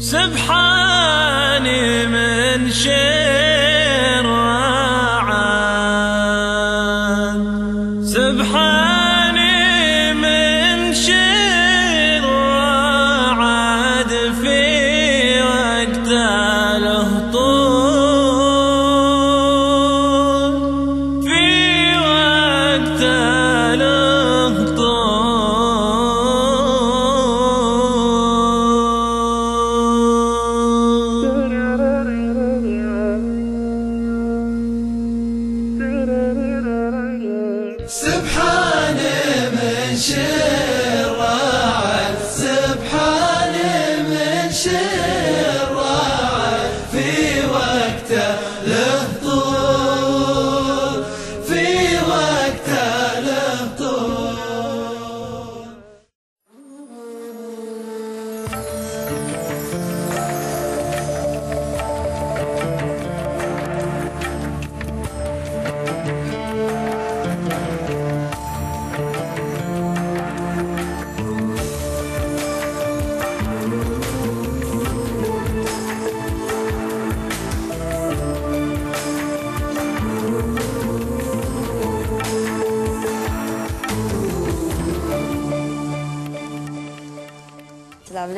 سبحاني من شر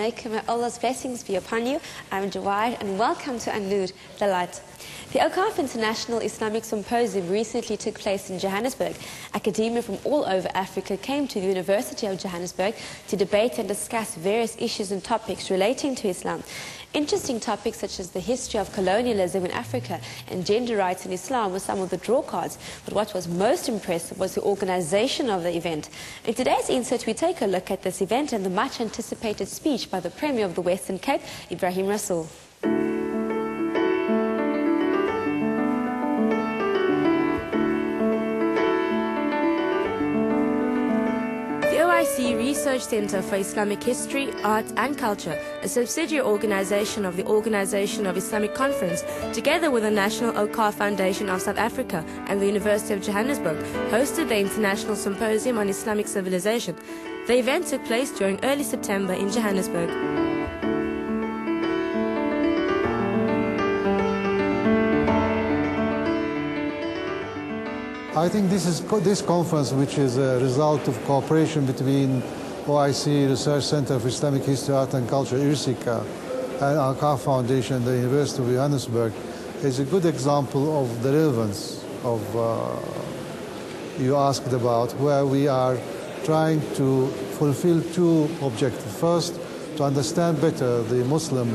may Allah's blessings be upon you. I'm Jawad and welcome to Anlud, the light. The Awqaf International Islamic Symposium recently took place in Johannesburg. Academia from all over Africa came to the University of Johannesburg to debate and discuss various issues and topics relating to Islam. Interesting topics such as the history of colonialism in Africa and gender rights in Islam were some of the draw cards. But what was most impressive was the organization of the event. In today's insert, we take a look at this event and the much anticipated speech by the Premier of the Western Cape, Ebrahim Rasool. OIC Research Center for Islamic History, Art and Culture, a subsidiary organization of the Organization of Islamic Conference, together with the National Awqaf Foundation of South Africa and the University of Johannesburg, hosted the International Symposium on Islamic Civilization. The event took place during early September in Johannesburg. I think this is this conference, which is a result of cooperation between OIC Research Center for Islamic History, Art and Culture, IRCICA, and Al Foundation the University of Johannesburg, is a good example of the relevance of uh, you asked about, where we are trying to fulfill two objectives. First, to understand better the Muslim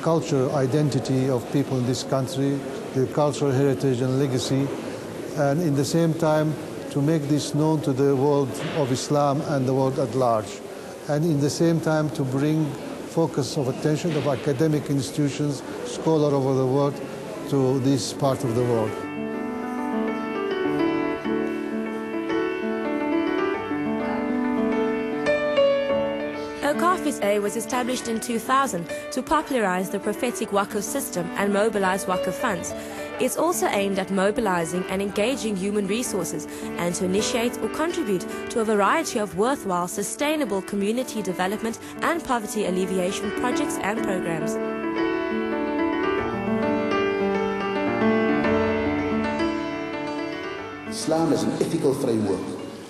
culture identity of people in this country, their cultural heritage and legacy, and in the same time to make this known to the world of Islam and the world at large. And in the same time to bring focus of attention of academic institutions, scholars over the world to this part of the world. Awqaf SA was established in 2000 to popularize the prophetic Waqf system and mobilize Waqf funds. It's also aimed at mobilizing and engaging human resources and to initiate or contribute to a variety of worthwhile, sustainable community development and poverty alleviation projects and programs. Islam is an ethical framework,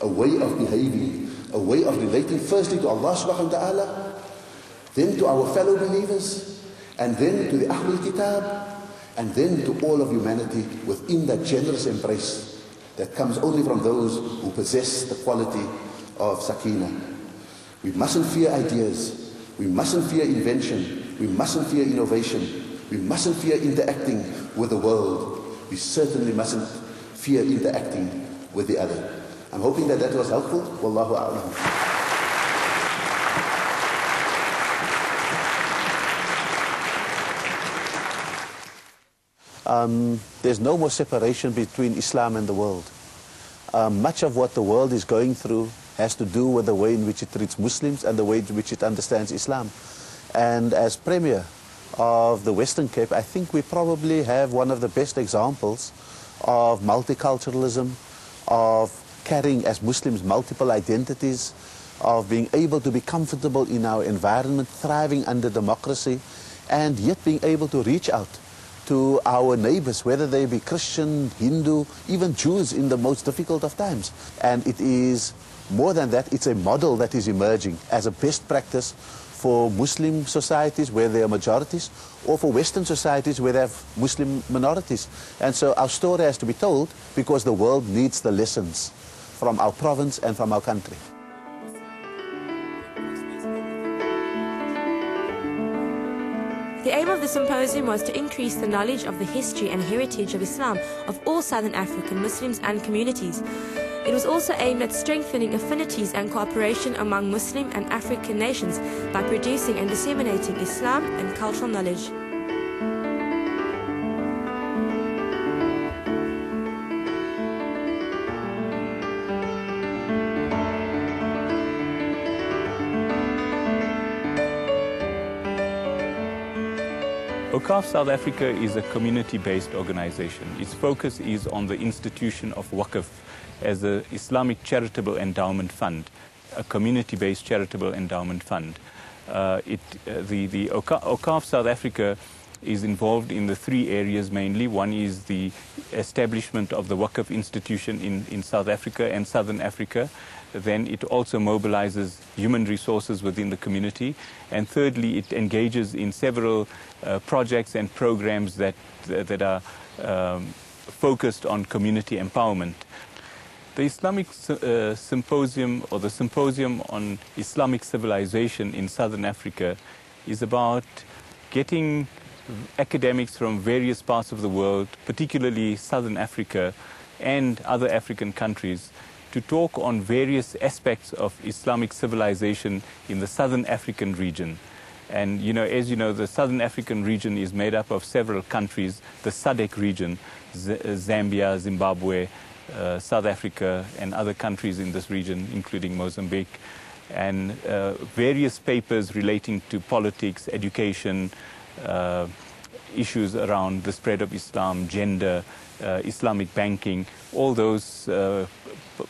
a way of behaving, a way of relating firstly to Allah subhanahu wa ta'ala, then to our fellow believers, and then to the Ahlul Kitab, and then to all of humanity within that generous embrace that comes only from those who possess the quality of sakina. We mustn't fear ideas. We mustn't fear invention. We mustn't fear innovation. We mustn't fear interacting with the world. We certainly mustn't fear interacting with the other. I'm hoping that that was helpful. Wallahu a'lam. Um, there's no more separation between Islam and the world. Um, much of what the world is going through has to do with the way in which it treats Muslims and the way in which it understands Islam. And as Premier of the Western Cape, I think we probably have one of the best examples of multiculturalism, of carrying as Muslims multiple identities, of being able to be comfortable in our environment, thriving under democracy, and yet being able to reach out to our neighbors, whether they be Christian, Hindu, even Jews in the most difficult of times. And it is more than that, it's a model that is emerging as a best practice for Muslim societies where there are majorities or for Western societies where they have Muslim minorities. And so our story has to be told because the world needs the lessons from our province and from our country. The aim of the symposium was to increase the knowledge of the history and heritage of Islam of all southern African Muslims and communities. It was also aimed at strengthening affinities and cooperation among Muslim and African nations by producing and disseminating Islam and cultural knowledge. Awqaf South Africa is a community-based organization. Its focus is on the institution of Waqf as an Islamic charitable endowment fund, a community-based charitable endowment fund. Uh, it, uh, the the South Africa is involved in the three areas mainly. One is the establishment of the Waqf institution in, in South Africa and Southern Africa. Then it also mobilizes human resources within the community. And thirdly, it engages in several uh, projects and programs that, that are um, focused on community empowerment. The Islamic uh, Symposium or the Symposium on Islamic Civilization in Southern Africa is about getting academics from various parts of the world, particularly Southern Africa and other African countries, to talk on various aspects of Islamic civilization in the Southern African region. And, you know, as you know, the Southern African region is made up of several countries, the SADC region, Z Zambia, Zimbabwe, uh, South Africa, and other countries in this region, including Mozambique, and uh, various papers relating to politics, education, uh, issues around the spread of Islam, gender, uh, Islamic banking, all those uh,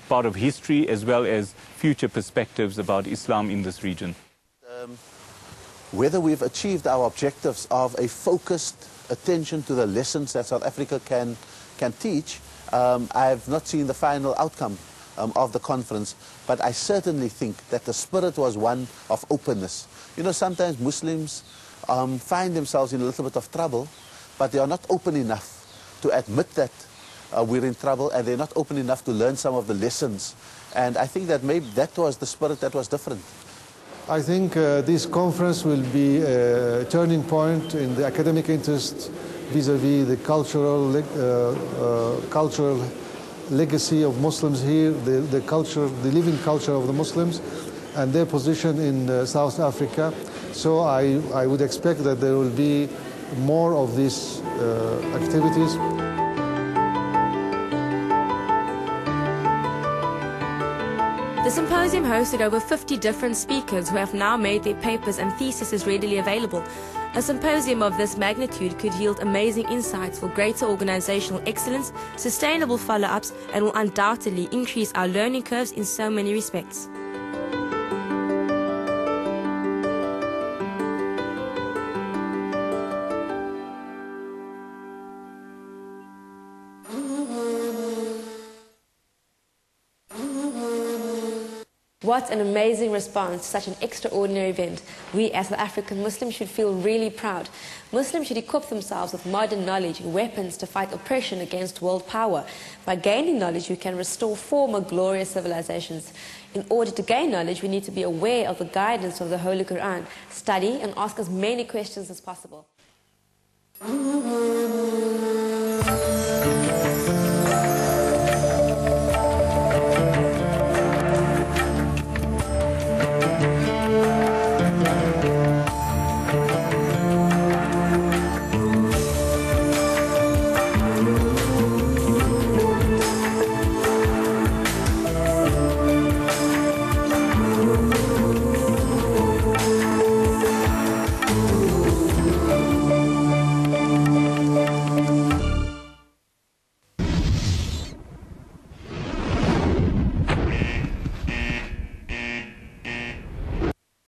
part of history as well as future perspectives about Islam in this region. Um, whether we've achieved our objectives of a focused attention to the lessons that South Africa can, can teach, um, I have not seen the final outcome um, of the conference, but I certainly think that the spirit was one of openness. You know, sometimes Muslims um, find themselves in a little bit of trouble, but they are not open enough to admit that uh, we're in trouble and they're not open enough to learn some of the lessons. And I think that maybe that was the spirit that was different. I think uh, this conference will be a turning point in the academic interest vis-à-vis -vis the cultural, uh, uh, cultural legacy of Muslims here, the, the culture, the living culture of the Muslims, and their position in uh, South Africa. So I, I would expect that there will be more of these uh, activities. The symposium hosted over 50 different speakers who have now made their papers and theses readily available. A symposium of this magnitude could yield amazing insights for greater organizational excellence, sustainable follow-ups, and will undoubtedly increase our learning curves in so many respects. What an amazing response to such an extraordinary event. We as South African Muslims should feel really proud. Muslims should equip themselves with modern knowledge and weapons to fight oppression against world power. By gaining knowledge, we can restore former glorious civilizations. In order to gain knowledge, we need to be aware of the guidance of the Holy Quran, study and ask as many questions as possible.